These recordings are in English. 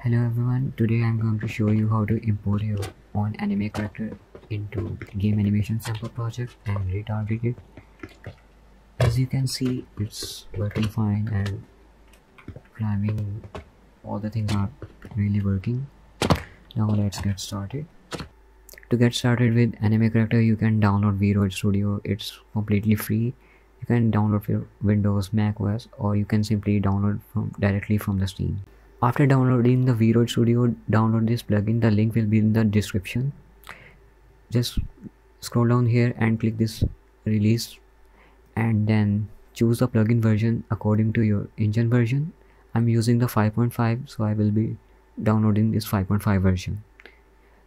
Hello everyone, today I'm going to show you how to import your own anime character into game animation sample project and retarget it. As you can see, it's working fine and climbing, all the things are really working. Now let's get started. To get started with anime character, you can download VRoid Studio, it's completely free. You can download for Windows, Mac OS or you can simply download from directly from the Steam. After downloading the VRoid Studio, download this plugin. The link will be in the description. Just scroll down here and click this release and then choose the plugin version according to your engine version. I'm using the 5.5 so I will be downloading this 5.5 version.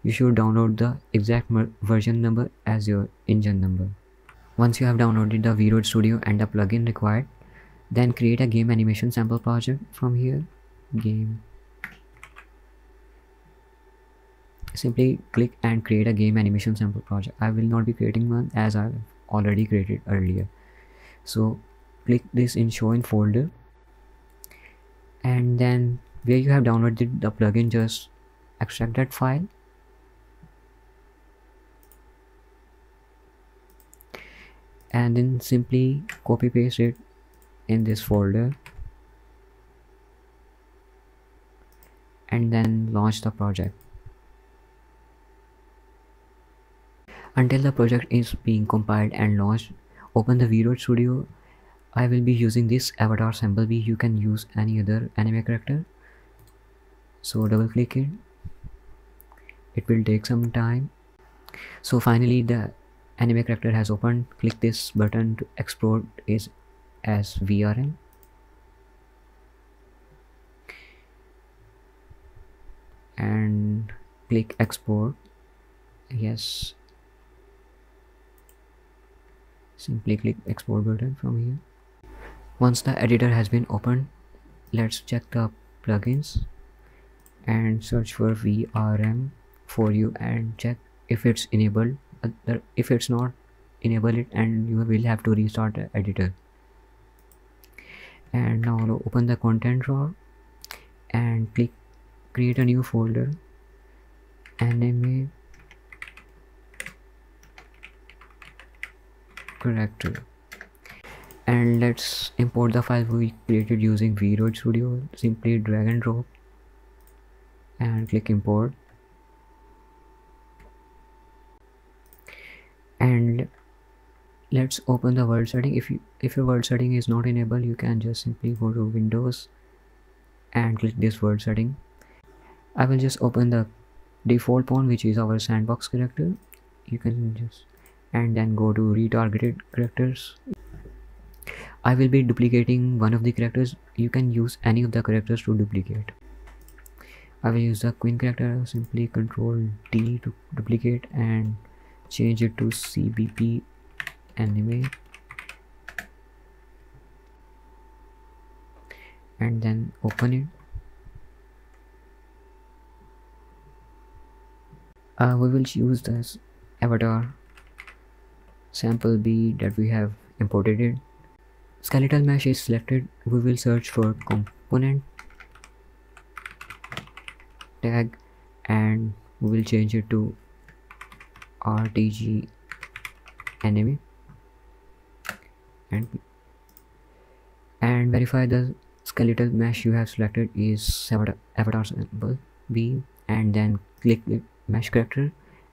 You should download the exact version number as your engine number. Once you have downloaded the VRoid Studio and the plugin required, then create a game animation sample project from here game. Simply click and create a game animation sample project. I will not be creating one as i've already created earlier. So click this in show in folder. And then where you have downloaded the plugin just extract that file. And then simply copy paste it in this folder and then launch the project. Until the project is being compiled and launched, open the VRoid Studio. I will be using this avatar sample. Samplebee. You can use any other anime character. So double click it. It will take some time. So finally the anime character has opened. Click this button to export is as VRM and click export. Yes. Simply click export button from here. Once the editor has been opened let's check the plugins and search for vrm for you and check if it's enabled if it's not enable it and you will have to restart the editor. And now open the content drawer and click create a new folder. Anime character. And let's import the file we created using VRoid Studio. Simply drag and drop. And click import. And let's open the world setting. If you if your world setting is not enabled you can just simply go to windows and click this world setting I will just open the default pawn which is our sandbox character. You can just and then go to retargeted characters. I will be duplicating one of the characters. You can use any of the characters to duplicate. I will use the Quinn character simply control D to duplicate and change it to CBP anime. And then open it uh, we will use this avatar sample B that we have imported it. Skeletal mesh is selected. We will search for component tag and we will change it to rtg anime. And and verify the skeletal mesh you have selected is avatar sample b. And then click it mesh character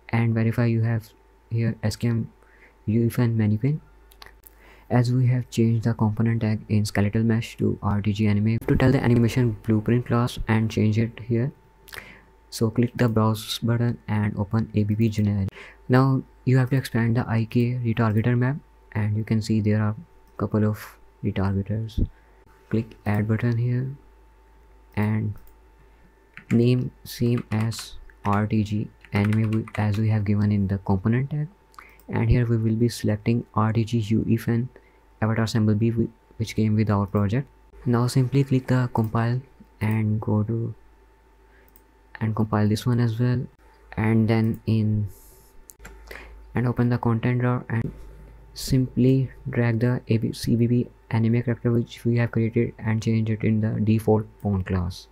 and verify you have here skm UEFN mannequin. As we have changed the component tag in skeletal mesh to rtg anime to tell the animation blueprint class and change it here. So click the browse button and open ABP generic. Now you have to expand the ik retargeter map and you can see there are couple of retargeters. Click add button here and name same as rtg anime as we have given in the component tag. And here we will be selecting rtg UEFN avatar sample b which came with our project. Now simply click the compile and go to and compile this one as well. And then in and open the content drawer and simply drag the CBP anime character which we have created and change it in the default pawn class.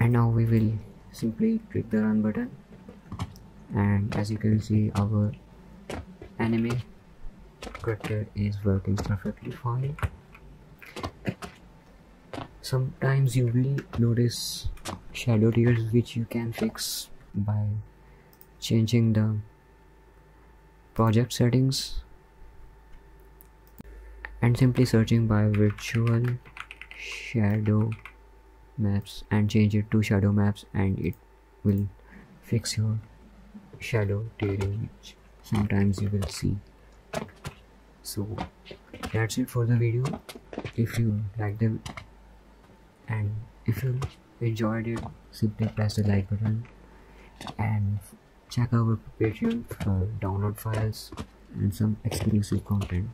And now we will simply click the run button. And as you can see our anime character is working perfectly fine. Sometimes you will notice shadow tears which you can fix by changing the project settings and simply searching by virtual shadow maps and change it to shadow maps and it will fix your shadow tearing which sometimes you will see. So that's it for the video. If you like the and if you enjoyed it simply press the like button and check our patreon for download files and some exclusive content